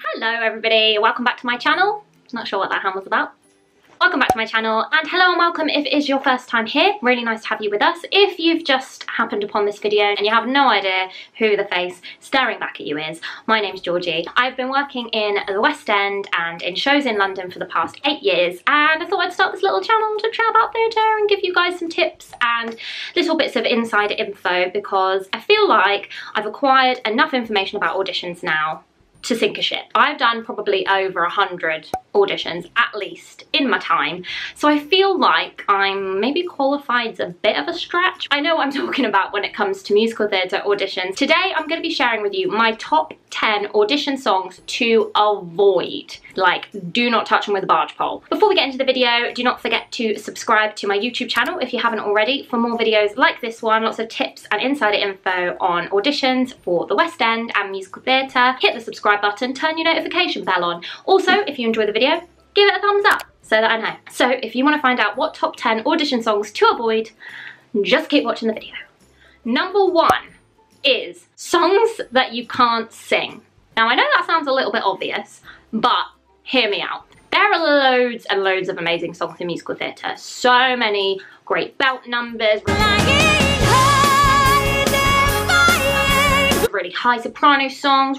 Hello everybody, welcome back to my channel. Not sure what that hand was about. Welcome back to my channel and hello and welcome if it is your first time here. Really nice to have you with us. If you've just happened upon this video and you have no idea who the face staring back at you is, my name's Georgie. I've been working in the West End and in shows in London for the past eight years and I thought I'd start this little channel to chat about theatre and give you guys some tips and little bits of insider info because I feel like I've acquired enough information about auditions now to sink a ship. I've done probably over a hundred auditions at least in my time so I feel like I'm maybe qualified's a bit of a stretch. I know what I'm talking about when it comes to musical theatre auditions. Today I'm going to be sharing with you my top 10 audition songs to avoid. Like, do not touch them with a barge pole. Before we get into the video, do not forget to subscribe to my YouTube channel if you haven't already for more videos like this one, lots of tips and insider info on auditions for the West End and musical theatre. Hit the subscribe button, turn your notification bell on. Also, if you enjoy the video, give it a thumbs up so that I know. So if you want to find out what top 10 audition songs to avoid, just keep watching the video. Number one is songs that you can't sing. Now I know that sounds a little bit obvious, but hear me out. There are loads and loads of amazing songs in musical theatre. So many great belt numbers. Really high soprano songs.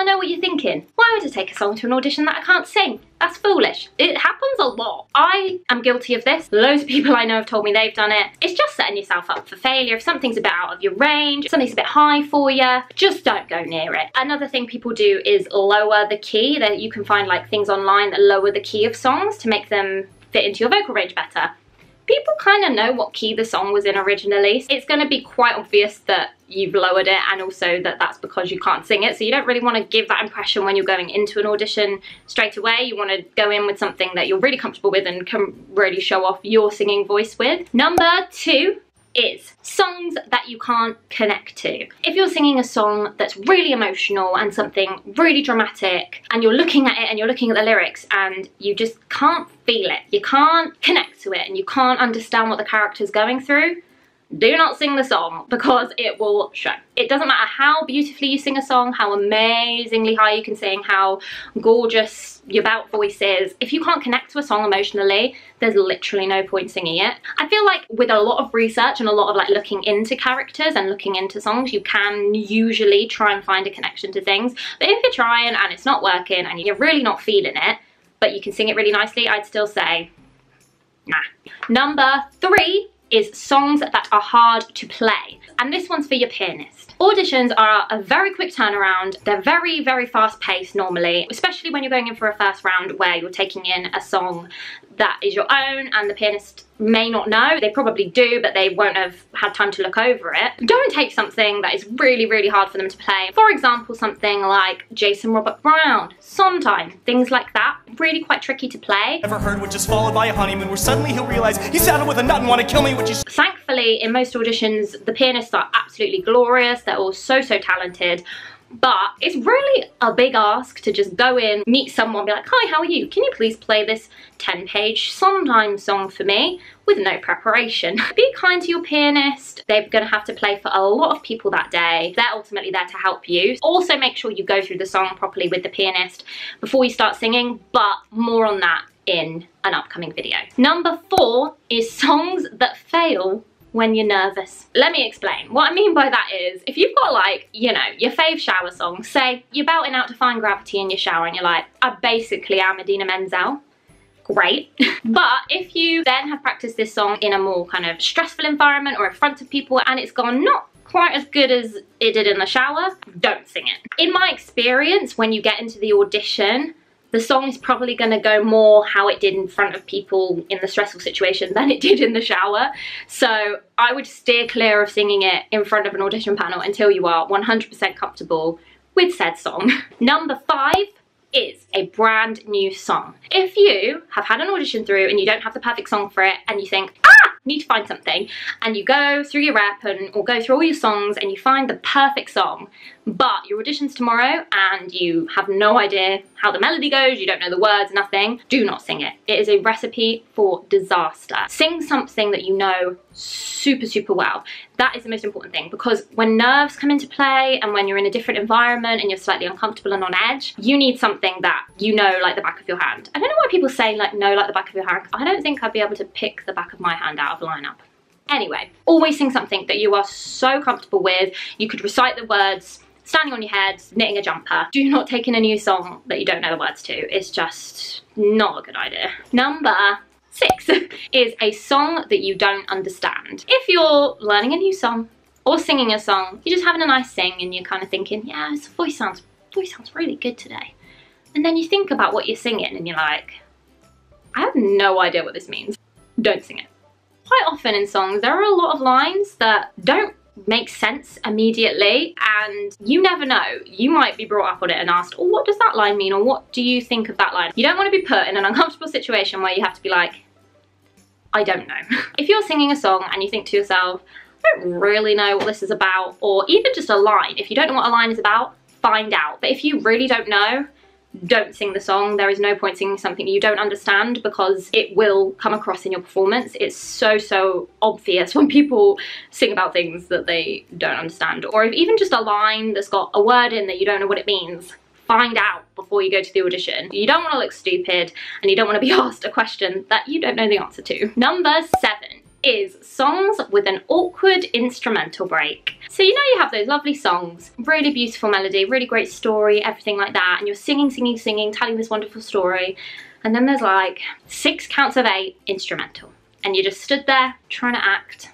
I know what you're thinking. Why would I take a song to an audition that I can't sing? That's foolish. It happens a lot. I am guilty of this. Loads of people I know have told me they've done it. It's just setting yourself up for failure. If something's a bit out of your range, something's a bit high for you, just don't go near it. Another thing people do is lower the key. That you can find like things online that lower the key of songs to make them fit into your vocal range better people kind of know what key the song was in originally. It's going to be quite obvious that you've lowered it and also that that's because you can't sing it. So you don't really want to give that impression when you're going into an audition straight away. You want to go in with something that you're really comfortable with and can really show off your singing voice with. Number two is songs that you can't connect to. If you're singing a song that's really emotional and something really dramatic and you're looking at it and you're looking at the lyrics and you just can't feel it, you can't connect to it and you can't understand what the character's going through, do not sing the song because it will show. It doesn't matter how beautifully you sing a song, how amazingly high you can sing, how gorgeous your belt voice is. If you can't connect to a song emotionally, there's literally no point singing it. I feel like with a lot of research and a lot of like looking into characters and looking into songs, you can usually try and find a connection to things. But if you're trying and it's not working and you're really not feeling it, but you can sing it really nicely, I'd still say, nah. Number three is songs that are hard to play. And this one's for your pianist. Auditions are a very quick turnaround. They're very, very fast paced normally, especially when you're going in for a first round where you're taking in a song that is your own and the pianist may not know. They probably do, but they won't have had time to look over it. Don't take something that is really, really hard for them to play. For example, something like Jason Robert Brown, Sondheim, things like that. Really quite tricky to play. Ever heard what just followed by a honeymoon where suddenly he'll realize he's saddled with a nut and want to kill me, which is... Thankfully, in most auditions, the pianists are absolutely glorious. They're all so, so talented but it's really a big ask to just go in, meet someone, be like, hi, how are you? Can you please play this 10 page Sondheim song for me with no preparation? Be kind to your pianist. They're gonna have to play for a lot of people that day. They're ultimately there to help you. Also make sure you go through the song properly with the pianist before you start singing, but more on that in an upcoming video. Number four is songs that fail when you're nervous. Let me explain. What I mean by that is, if you've got like, you know, your fave shower song, say you're belting out Defying Gravity in your shower and you're like, I basically am Idina Menzel, great. Mm. but if you then have practiced this song in a more kind of stressful environment or in front of people and it's gone not quite as good as it did in the shower, don't sing it. In my experience, when you get into the audition, the song is probably going to go more how it did in front of people in the stressful situation than it did in the shower. So I would steer clear of singing it in front of an audition panel until you are 100% comfortable with said song. Number five is a brand new song. If you have had an audition through and you don't have the perfect song for it and you think, ah, need to find something, and you go through your rep and or go through all your songs and you find the perfect song, but your audition's tomorrow and you have no idea how the melody goes, you don't know the words, nothing, do not sing it. It is a recipe for disaster. Sing something that you know super, super well. That is the most important thing because when nerves come into play and when you're in a different environment and you're slightly uncomfortable and on edge, you need something that you know like the back of your hand. I don't know why people say like know like the back of your hand. I don't think I'd be able to pick the back of my hand out of lineup. Anyway, always sing something that you are so comfortable with. You could recite the words standing on your head, knitting a jumper. Do not take in a new song that you don't know the words to. It's just not a good idea. Number six is a song that you don't understand. If you're learning a new song or singing a song, you're just having a nice sing and you're kind of thinking, yeah, his voice sounds, voice sounds really good today. And then you think about what you're singing and you're like, I have no idea what this means. Don't sing it. Quite often in songs, there are a lot of lines that don't make sense immediately. And you never know you might be brought up on it and asked oh what does that line mean? Or what do you think of that line? You don't want to be put in an uncomfortable situation where you have to be like I don't know. If you're singing a song and you think to yourself I don't really know what this is about or even just a line if you don't know what a line is about find out. But if you really don't know don't sing the song. There is no point singing something you don't understand because it will come across in your performance. It's so, so obvious when people sing about things that they don't understand. Or if even just a line that's got a word in that you don't know what it means, find out before you go to the audition. You don't want to look stupid and you don't want to be asked a question that you don't know the answer to. Number seven is songs with an awkward instrumental break. So you know you have those lovely songs, really beautiful melody, really great story, everything like that, and you're singing, singing, singing, telling this wonderful story, and then there's like six counts of eight instrumental, and you just stood there trying to act,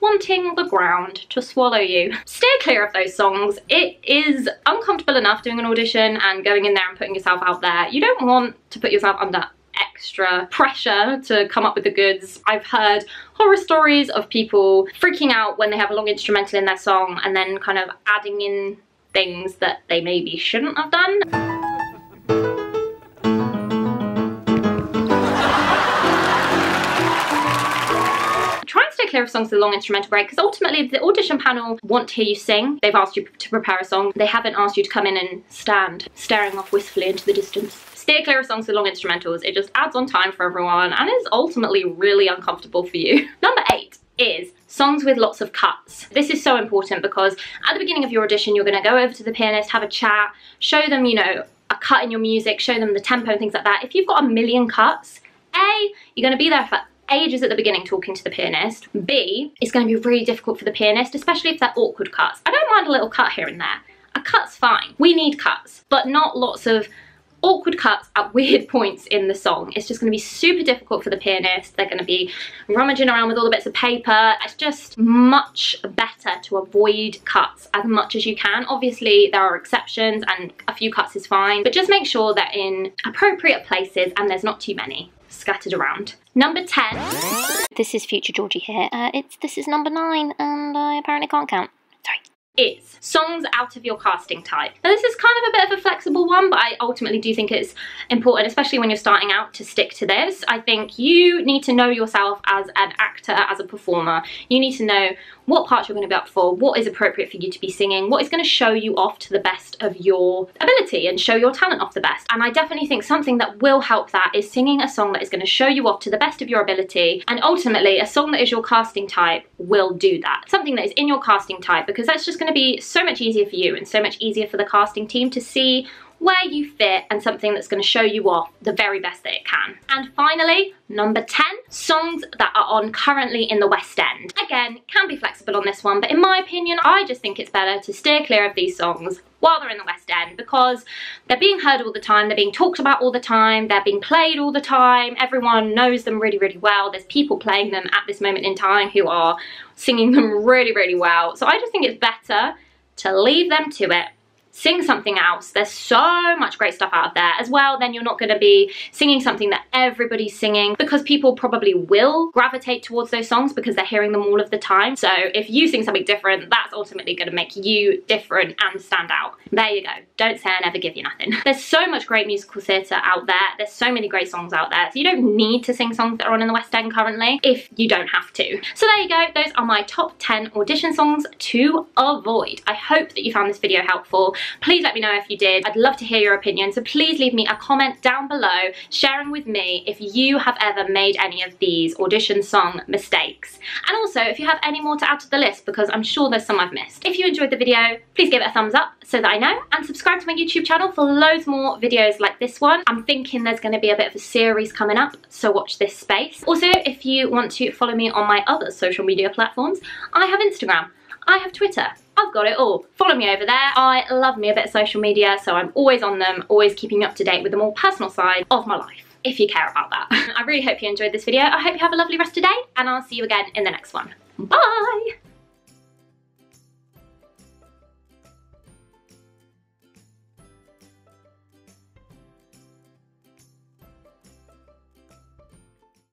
wanting the ground to swallow you. Stay clear of those songs. It is uncomfortable enough doing an audition and going in there and putting yourself out there. You don't want to put yourself under extra pressure to come up with the goods. I've heard horror stories of people freaking out when they have a long instrumental in their song and then kind of adding in things that they maybe shouldn't have done. Clear of songs with a long instrumental break because ultimately the audition panel want to hear you sing. They've asked you to prepare a song. They haven't asked you to come in and stand staring off wistfully into the distance. Stay clear of songs with long instrumentals. It just adds on time for everyone and is ultimately really uncomfortable for you. Number eight is songs with lots of cuts. This is so important because at the beginning of your audition, you're gonna go over to the pianist, have a chat, show them, you know, a cut in your music, show them the tempo and things like that. If you've got a million cuts, A, you're gonna be there for ages at the beginning talking to the pianist. B, it's going to be really difficult for the pianist, especially if they're awkward cuts. I don't mind a little cut here and there. A cut's fine. We need cuts, but not lots of awkward cuts at weird points in the song. It's just going to be super difficult for the pianist. They're going to be rummaging around with all the bits of paper. It's just much better to avoid cuts as much as you can. Obviously, there are exceptions and a few cuts is fine, but just make sure they're in appropriate places and there's not too many scattered around. Number 10. This is future Georgie here. Uh, it's This is number 9 and I apparently can't count. Is songs out of your casting type. Now this is kind of a bit of a flexible one, but I ultimately do think it's important, especially when you're starting out, to stick to this. I think you need to know yourself as an actor, as a performer. You need to know what parts you're going to be up for, what is appropriate for you to be singing, what is going to show you off to the best of your ability and show your talent off the best. And I definitely think something that will help that is singing a song that is going to show you off to the best of your ability. And ultimately, a song that is your casting type will do that. Something that is in your casting type because that's just going to be so much easier for you and so much easier for the casting team to see where you fit and something that's going to show you off the very best that it can. And finally, number 10, songs that are on currently in the West End. Again, can be flexible on this one, but in my opinion, I just think it's better to steer clear of these songs while they're in the West End because they're being heard all the time, they're being talked about all the time, they're being played all the time, everyone knows them really, really well. There's people playing them at this moment in time who are singing them really, really well. So I just think it's better to leave them to it sing something else. There's so much great stuff out there as well. Then you're not going to be singing something that everybody's singing because people probably will gravitate towards those songs because they're hearing them all of the time. So if you sing something different, that's ultimately going to make you different and stand out. There you go. Don't say I never give you nothing. There's so much great musical theatre out there. There's so many great songs out there. So you don't need to sing songs that are on in the West End currently if you don't have to. So there you go. Those are my top 10 audition songs to avoid. I hope that you found this video helpful. Please let me know if you did. I'd love to hear your opinion. So please leave me a comment down below sharing with me if you have ever made any of these audition song mistakes. And also if you have any more to add to the list because I'm sure there's some I've missed. If you enjoyed the video, please give it a thumbs up so that I know and subscribe to my YouTube channel for loads more videos like this one. I'm thinking there's going to be a bit of a series coming up, so watch this space. Also, if you want to follow me on my other social media platforms, I have Instagram, I have Twitter, I've got it all. Follow me over there. I love me a bit of social media, so I'm always on them, always keeping up to date with the more personal side of my life, if you care about that. I really hope you enjoyed this video. I hope you have a lovely rest of the day, and I'll see you again in the next one. Bye!